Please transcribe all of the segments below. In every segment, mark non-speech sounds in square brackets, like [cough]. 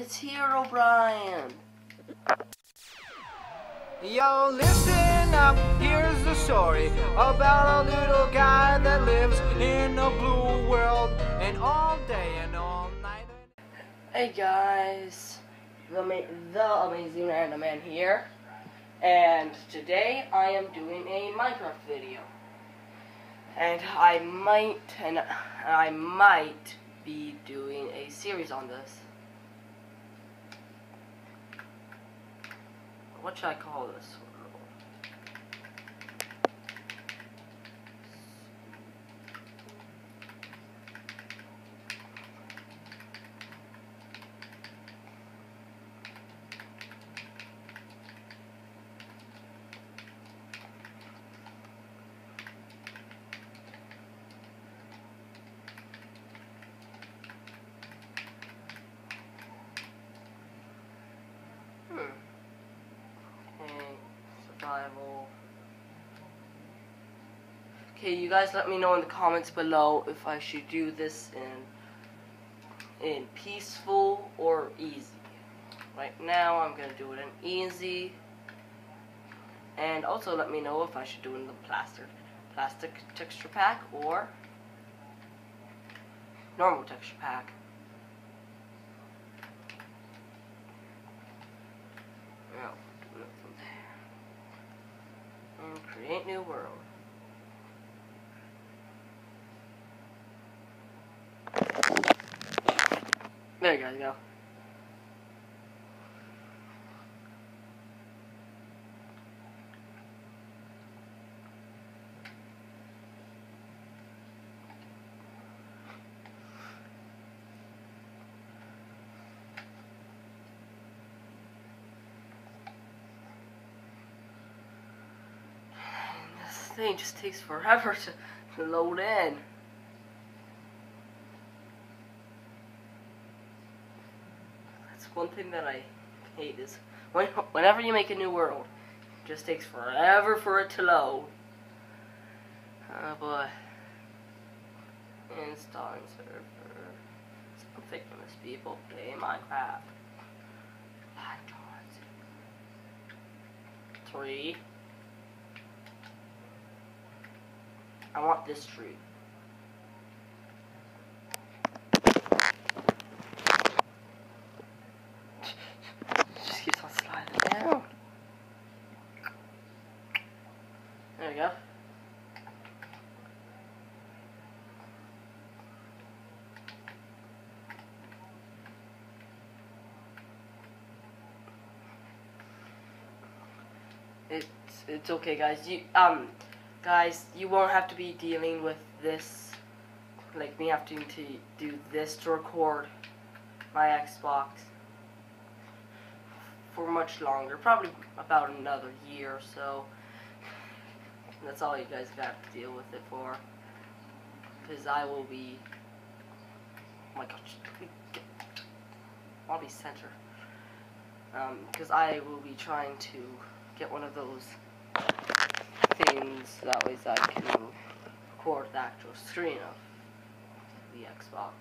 it's Herobrine. Yo, listen up, here's the story about a little guy that lives in a blue world and all day and all night. Hey guys, the, ma the Amazing Random Man here, and today I am doing a Minecraft video. And I might, and I might be doing a series on this. What should I call this? Okay, you guys let me know in the comments below if I should do this in in peaceful or easy. Right now I'm gonna do it in easy. And also let me know if I should do it in the plastic plastic texture pack or normal texture pack. Now, do it from there. And create new world. There you guys go. [sighs] This thing just takes forever [laughs] to, to load in. That's one thing that I hate is when, whenever you make a new world, it just takes forever for it to load. Oh boy. Installing server. Some famous people play Minecraft. Three. I want this tree. Just keeps on sliding down. It's it's okay guys. You um guys, you won't have to be dealing with this, like me having to do this to record my Xbox for much longer, probably about another year or so. That's all you guys got to deal with it for, because I will be, oh my gosh, [laughs] I'll be center, um, because I will be trying to get one of those things that way I can record the actual screen of the Xbox.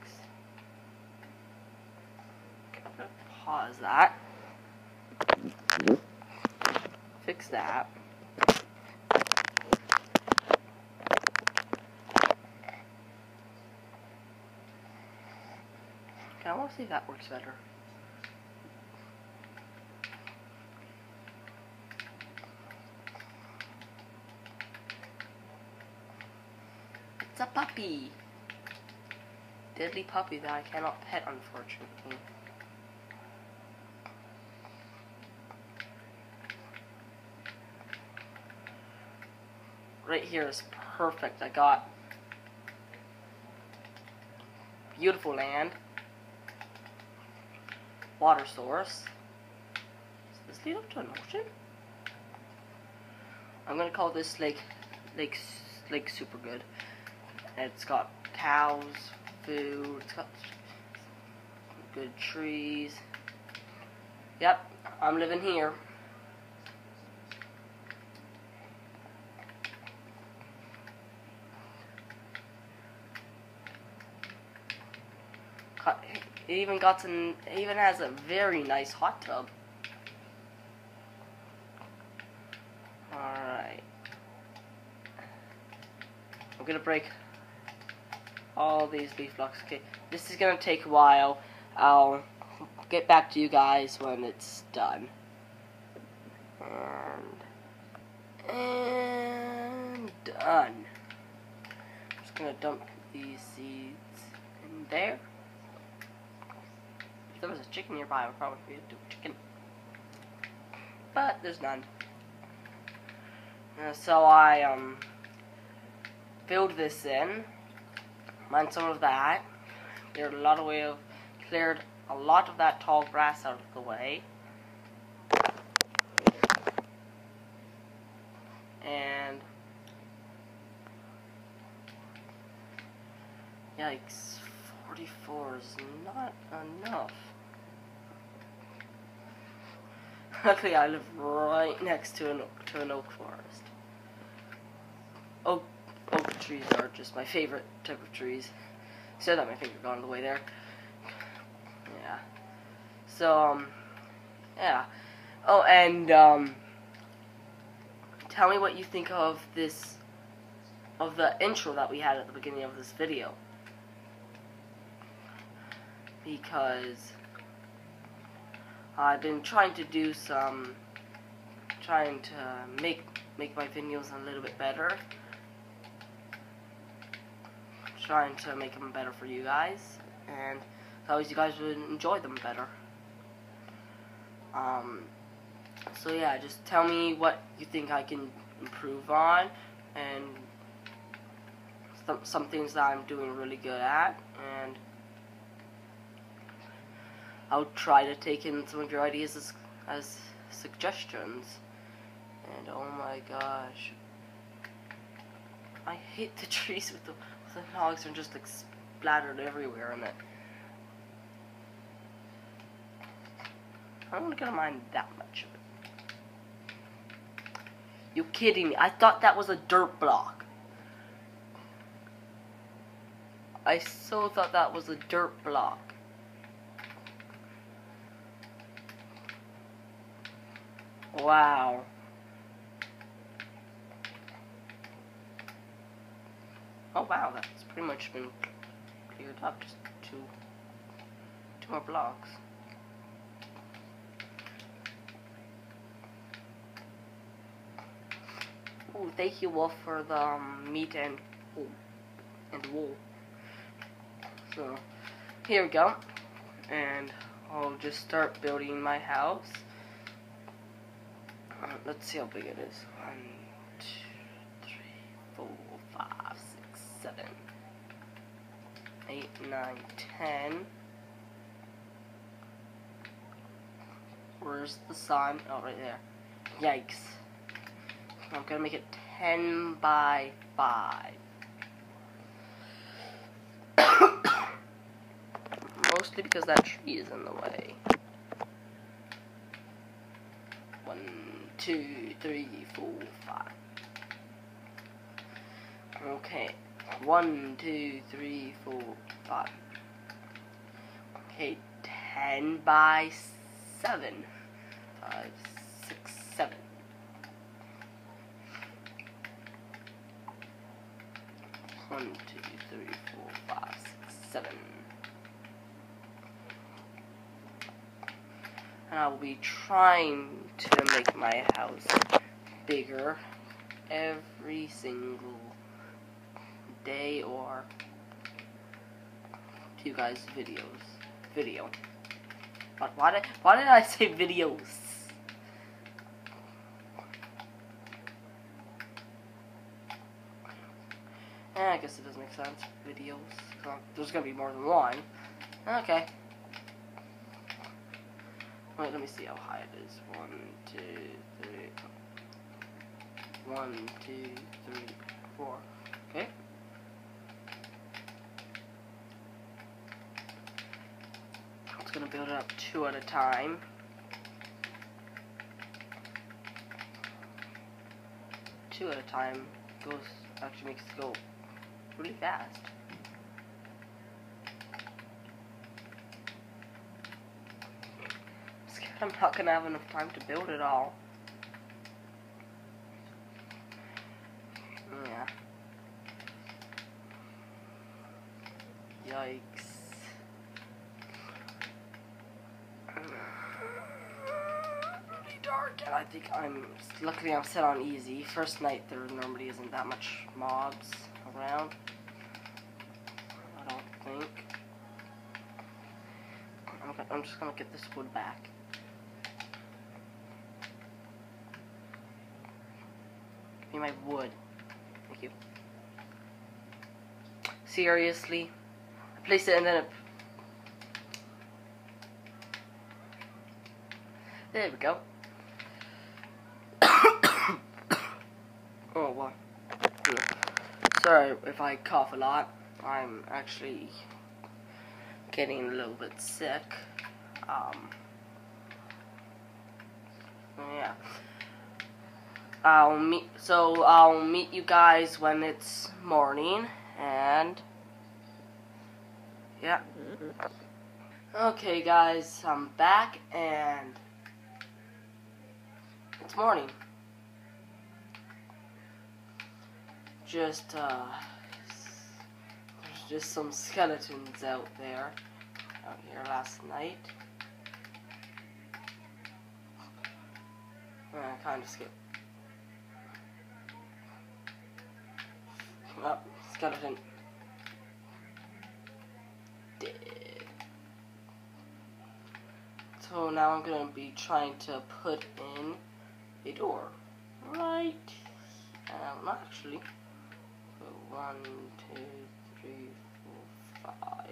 Gonna pause that. Fix that. I want to see if that works better. It's a puppy. Deadly puppy that I cannot pet, unfortunately. Right here is perfect. I got beautiful land, water source. Does this lead up to an ocean? I'm gonna call this lake, lake, lake super good. It's got cows, food, it's got good trees. Yep, I'm living here. It even got some. It even has a very nice hot tub. All right. I'm gonna break all these leaf blocks. Okay, this is gonna take a while. I'll get back to you guys when it's done. And and done. I'm Just gonna dump these seeds in there. If there was a chicken nearby, I would probably be a chicken. But there's none. So I um filled this in, mined some of that, cleared a lot of way of cleared a lot of that tall grass out of the way. And yikes, 44 is not enough. Luckily, I live right next to an to an oak forest. Oak oak trees are just my favorite type of trees. Said that my finger got on the way there. Yeah. So um, yeah. Oh, and um, tell me what you think of this of the intro that we had at the beginning of this video. Because I've been trying to do some trying to make make my videos a little bit better. Trying to make them better for you guys and so you guys would enjoy them better. Um, so yeah just tell me what you think I can improve on and some, some things that I'm doing really good at and I'll try to take in some of your ideas as, as suggestions. And oh my gosh. I hate the [laughs] trees with the, with the logs are just like splattered everywhere in it. I'm not gonna mind that much of it. You kidding me? I thought that was a dirt block. I so thought that was a dirt block. Wow. Oh wow, that's pretty much been cleared up. Just two, two more blocks. Oh, thank you Wolf for the um, meat and wool and wool. So here we go, and I'll just start building my house. Let's see how big it is. One, two, three, four, five, six, seven, eight, nine, ten. Where's the sun? Oh, right there. Yikes. I'm gonna make it 10 by 5. [coughs] Mostly because that tree is in the way. One, two, three, four, five. Okay. One, two, three, four, five. Okay, ten by seven. Five, six, seven. One, two, three, four, five, six, seven. And I will be trying to make my house bigger every single day or to you guys videos. Video. But why did why did I say videos? Eh, I guess it does make sense. Videos. There's gonna be more than one. Okay Wait, let me see how high it is. One, two, three. One, two, three, four. Okay. I'm just gonna build it up two at a time. Two at a time goes actually makes it go really fast. I'm not gonna have enough time to build it all. Yeah. Yikes. Really dark, and I think I'm. Luckily, I'm set on easy. First night, there normally isn't that much mobs around. I don't think. I'm, I'm just gonna get this wood back. My wood. Thank you. Seriously? I placed it and then. There we go. [coughs] oh, wow. Sorry if I cough a lot. I'm actually getting a little bit sick. Um, yeah. I'll meet. So I'll meet you guys when it's morning, and yeah. Okay, guys, I'm back, and it's morning. Just uh, there's just some skeletons out there out here last night. I kind of skipped. Oh, skeleton. Dead. So now I'm gonna be trying to put in a door. Right. Um, actually. One, two, three, four, five.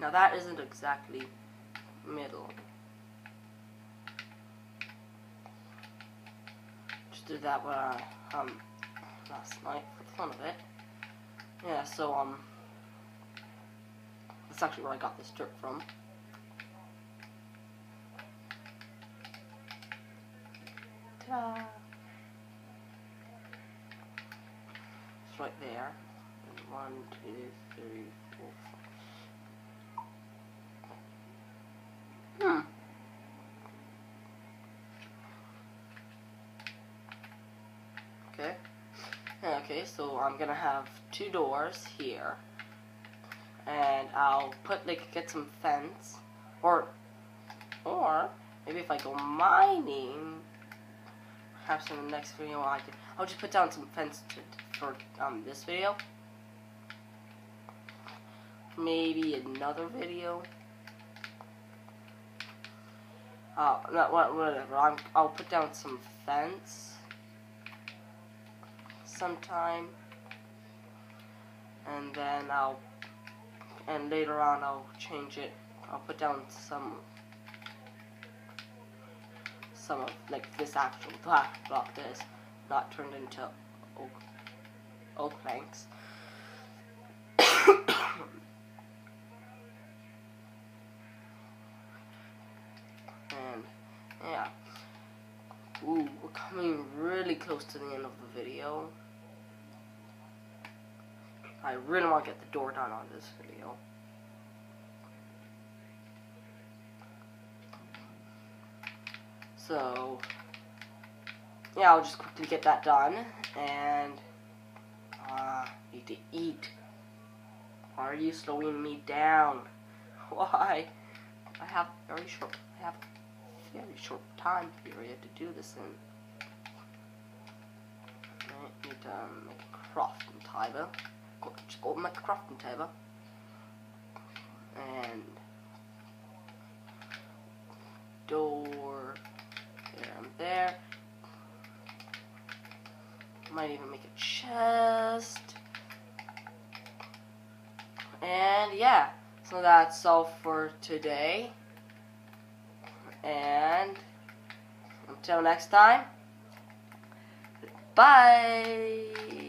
Now that isn't exactly middle. Just did that when I, um, last night for the fun of it. Yeah, so, um, that's actually where I got this dirt from. Ta-da! It's right there. One, two, three, four, five. Hmm. Okay. Okay, so I'm gonna have two doors here. And I'll put like get some fence or or maybe if I go mining perhaps in the next video I can I'll just put down some fence to, for um this video. Maybe another video. Uh, not what whatever. I'm, I'll put down some fence sometime, and then I'll and later on I'll change it. I'll put down some some of like this actual black block that is not turned into oak oak planks. and yeah. Ooh, we're coming really close to the end of the video. I really want to get the door done on this video. So, yeah, I'll just quickly get that done, and, uh, need to eat. Why are you slowing me down? [laughs] Why? I have very short, I have very short time period to do this in. I need to um, make a crafting table. Just go make a crafting table. And door there and there. Might even make a chest. And yeah, so that's all for today. And until next time, bye.